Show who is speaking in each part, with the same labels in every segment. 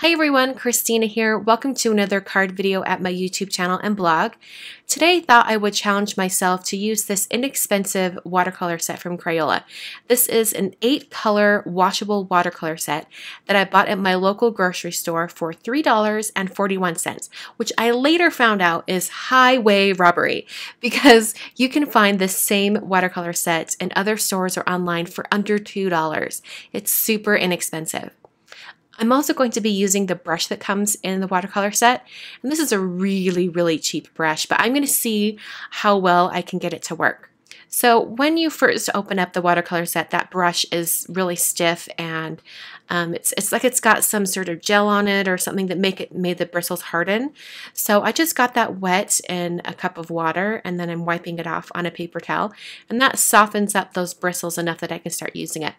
Speaker 1: Hi everyone, Kristina here. Welcome to another card video at my YouTube channel and blog. Today I thought I would challenge myself to use this inexpensive watercolor set from Crayola. This is an 8 color washable watercolor set that I bought at my local grocery store for $3.41, which I later found out is highway robbery because you can find the same watercolor sets in other stores or online for under $2. It's super inexpensive. I'm also going to be using the brush that comes in the watercolor set. And this is a really, really cheap brush, but I'm going to see how well I can get it to work. So when you first open up the watercolor set, that brush is really stiff and um, it's, it's like it's got some sort of gel on it or something that make it made the bristles harden. So I just got that wet in a cup of water and then I'm wiping it off on a paper towel and that softens up those bristles enough that I can start using it.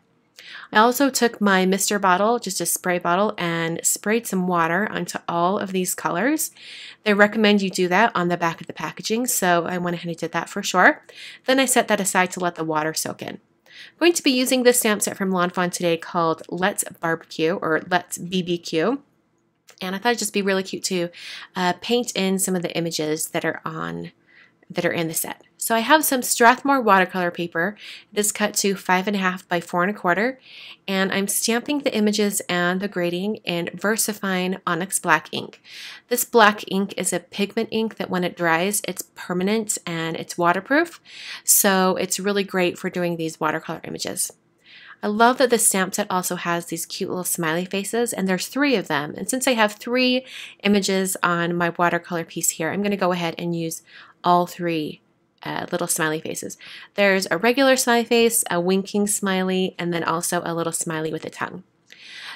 Speaker 1: I also took my mister bottle, just a spray bottle, and sprayed some water onto all of these colors. They recommend you do that on the back of the packaging, so I went ahead and did that for sure. Then I set that aside to let the water soak in. I'm going to be using this stamp set from Lawn Fawn today called Let's Barbecue or Let's BBQ. And I thought it'd just be really cute to uh, paint in some of the images that are on that are in the set. So I have some Strathmore watercolor paper. It is cut to five and a half by four and a quarter, and I'm stamping the images and the grading in VersaFine Onyx Black ink. This black ink is a pigment ink that when it dries, it's permanent and it's waterproof, so it's really great for doing these watercolor images. I love that the stamp set also has these cute little smiley faces, and there's three of them. And since I have three images on my watercolor piece here, I'm going to go ahead and use all three uh, little smiley faces. There's a regular smiley face, a winking smiley, and then also a little smiley with a tongue.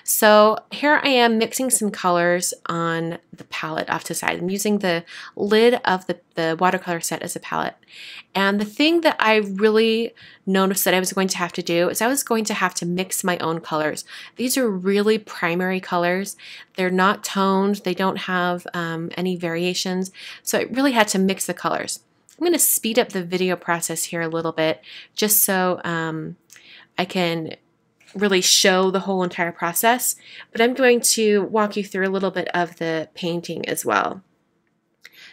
Speaker 1: So here I am mixing some colors on the palette off to the side. I'm using the lid of the, the watercolor set as a palette. And the thing that I really noticed that I was going to have to do is I was going to have to mix my own colors. These are really primary colors. They're not toned. They don't have um, any variations. So I really had to mix the colors. I'm going to speed up the video process here a little bit just so um, I can really show the whole entire process, but I'm going to walk you through a little bit of the painting as well.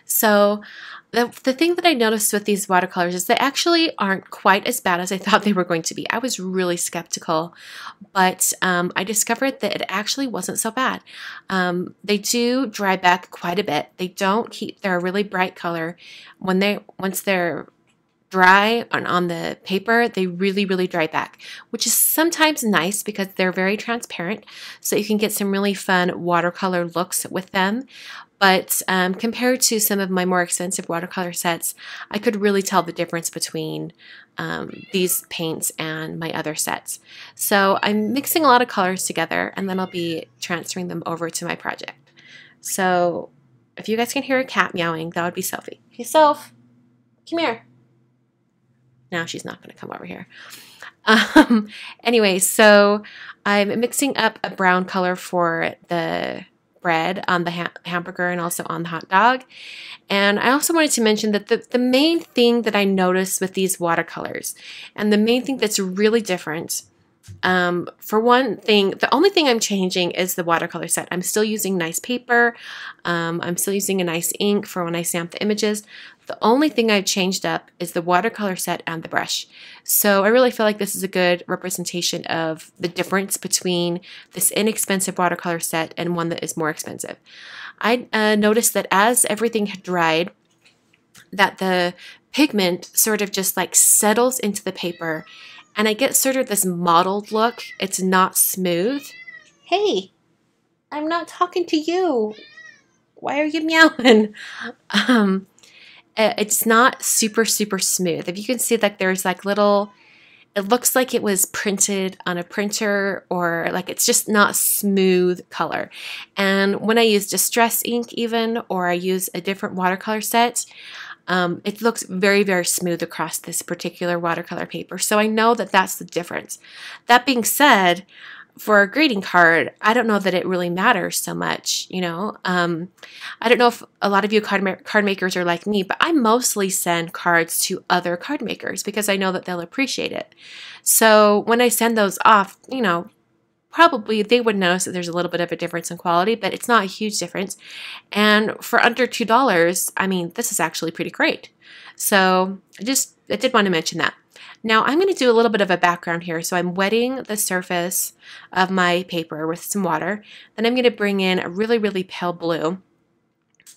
Speaker 1: So the, the thing that I noticed with these watercolors is they actually aren't quite as bad as I thought they were going to be. I was really skeptical, but um, I discovered that it actually wasn't so bad. Um, they do dry back quite a bit. They don't keep, they're a really bright color. When they, once they're dry on, on the paper, they really, really dry back, which is sometimes nice because they're very transparent. So you can get some really fun watercolor looks with them. But um, compared to some of my more expensive watercolor sets, I could really tell the difference between um, these paints and my other sets. So I'm mixing a lot of colors together and then I'll be transferring them over to my project. So if you guys can hear a cat meowing, that would be Sophie. Hey, Soph, come here. Now she's not going to come over here. Um, anyway, so I'm mixing up a brown color for the bread on the ha hamburger and also on the hot dog. And I also wanted to mention that the, the main thing that I noticed with these watercolors, and the main thing that's really different um, for one thing, the only thing I'm changing is the watercolor set. I'm still using nice paper. Um, I'm still using a nice ink for when I stamp the images. The only thing I've changed up is the watercolor set and the brush. So I really feel like this is a good representation of the difference between this inexpensive watercolor set and one that is more expensive. I uh, noticed that as everything had dried, that the pigment sort of just like settles into the paper and I get sort of this mottled look. It's not smooth. Hey, I'm not talking to you. Why are you meowing? Um, it's not super, super smooth. If you can see like there's like little, it looks like it was printed on a printer or like it's just not smooth color. And when I use Distress ink even, or I use a different watercolor set, um, it looks very, very smooth across this particular watercolor paper. So I know that that's the difference. That being said, for a greeting card, I don't know that it really matters so much, you know. Um, I don't know if a lot of you card, ma card makers are like me, but I mostly send cards to other card makers because I know that they'll appreciate it. So when I send those off, you know, probably they would notice that there's a little bit of a difference in quality, but it's not a huge difference. And for under $2, I mean, this is actually pretty great. So I just, I did want to mention that. Now I'm going to do a little bit of a background here. So I'm wetting the surface of my paper with some water. Then I'm going to bring in a really, really pale blue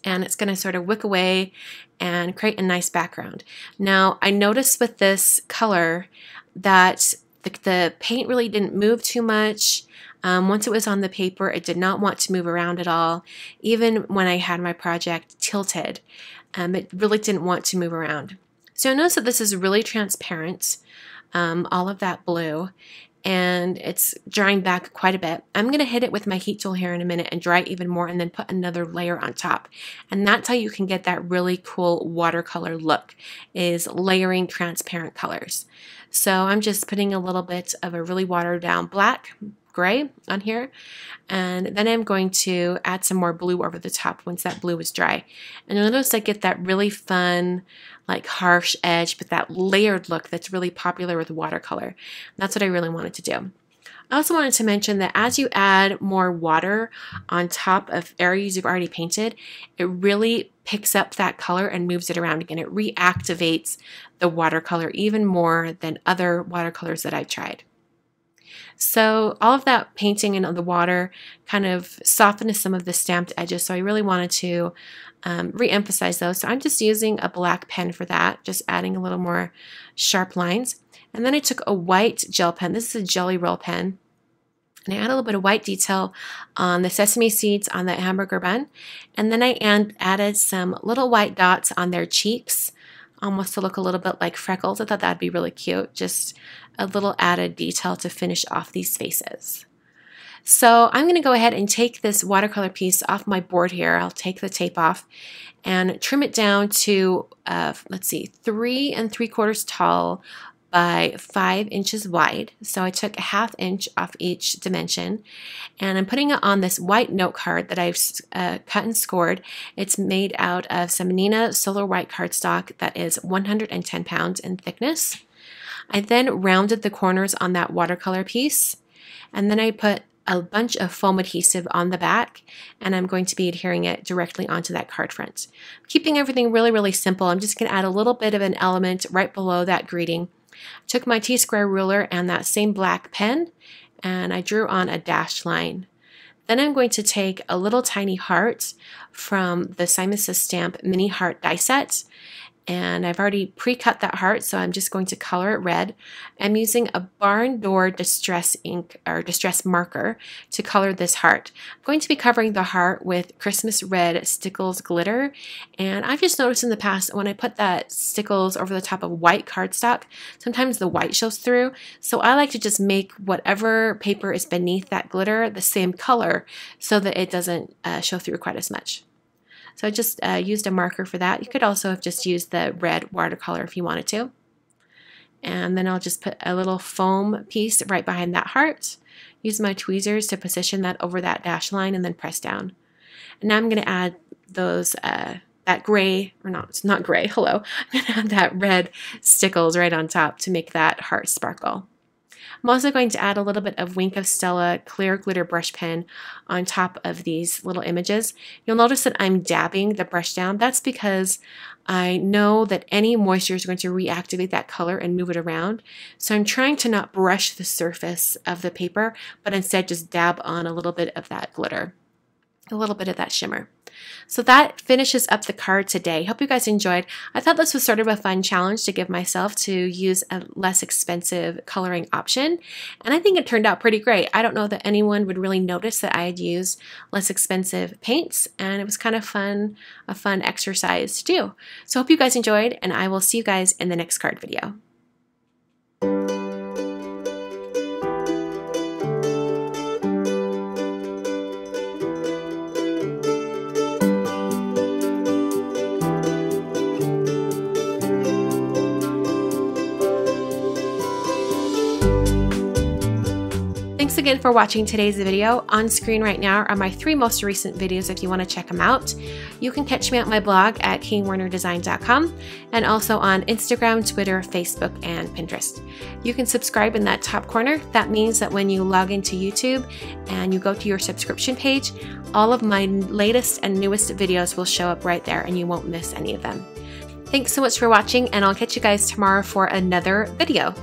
Speaker 1: and it's going to sort of wick away and create a nice background. Now I noticed with this color that the, the paint really didn't move too much. Um, once it was on the paper, it did not want to move around at all. Even when I had my project tilted, um, it really didn't want to move around. So notice that this is really transparent, um, all of that blue, and it's drying back quite a bit. I'm going to hit it with my heat tool here in a minute and dry even more and then put another layer on top. And that's how you can get that really cool watercolor look, is layering transparent colors. So I'm just putting a little bit of a really watered down black, gray on here. And then I'm going to add some more blue over the top once that blue is dry. And you'll notice I get that really fun, like harsh edge, but that layered look that's really popular with watercolor. That's what I really wanted to do. I also wanted to mention that as you add more water on top of areas you've already painted, it really picks up that color and moves it around again. It reactivates the watercolor even more than other watercolors that I've tried. So all of that painting in the water kind of softened some of the stamped edges. So I really wanted to um, re-emphasize those. So I'm just using a black pen for that, just adding a little more sharp lines. And then I took a white gel pen. This is a Gelly Roll pen. And I add a little bit of white detail on the sesame seeds on the hamburger bun. And then I added some little white dots on their cheeks, almost to look a little bit like freckles. I thought that'd be really cute. Just a little added detail to finish off these faces. So I'm going to go ahead and take this watercolor piece off my board here. I'll take the tape off and trim it down to, uh, let's see, three and three quarters tall by five inches wide. So I took a half inch off each dimension and I'm putting it on this white note card that I've uh, cut and scored. It's made out of some Neenah Solar White cardstock that is 110 pounds in thickness. I then rounded the corners on that watercolor piece and then I put a bunch of foam adhesive on the back and I'm going to be adhering it directly onto that card front. Keeping everything really, really simple, I'm just going to add a little bit of an element right below that greeting. Took my T-square ruler and that same black pen and I drew on a dashed line. Then I'm going to take a little tiny heart from the Simon Says Stamp Mini Heart die set and I've already pre-cut that heart so I'm just going to color it red. I'm using a barn door distress ink or distress marker to color this heart. I'm going to be covering the heart with Christmas red Stickles glitter and I've just noticed in the past when I put that Stickles over the top of white cardstock sometimes the white shows through so I like to just make whatever paper is beneath that glitter the same color so that it doesn't uh, show through quite as much. So I just uh, used a marker for that. You could also have just used the red watercolor if you wanted to. And then I'll just put a little foam piece right behind that heart. Use my tweezers to position that over that dash line and then press down. And now I'm going to add those, uh, that gray, or not, it's not gray, hello. I'm going to add that red stickles right on top to make that heart sparkle. I'm also going to add a little bit of Wink of Stella clear glitter brush pen on top of these little images. You'll notice that I'm dabbing the brush down. That's because I know that any moisture is going to reactivate that color and move it around. So I'm trying to not brush the surface of the paper, but instead just dab on a little bit of that glitter, a little bit of that shimmer. So that finishes up the card today. Hope you guys enjoyed. I thought this was sort of a fun challenge to give myself to use a less expensive coloring option. And I think it turned out pretty great. I don't know that anyone would really notice that I had used less expensive paints and it was kind of fun, a fun exercise to do. So hope you guys enjoyed and I will see you guys in the next card video. Again for watching today's video. On screen right now are my three most recent videos if you want to check them out. You can catch me at my blog at kwernerdesign.com and also on Instagram, Twitter, Facebook, and Pinterest. You can subscribe in that top corner. That means that when you log into YouTube and you go to your subscription page, all of my latest and newest videos will show up right there and you won't miss any of them. Thanks so much for watching and I'll catch you guys tomorrow for another video.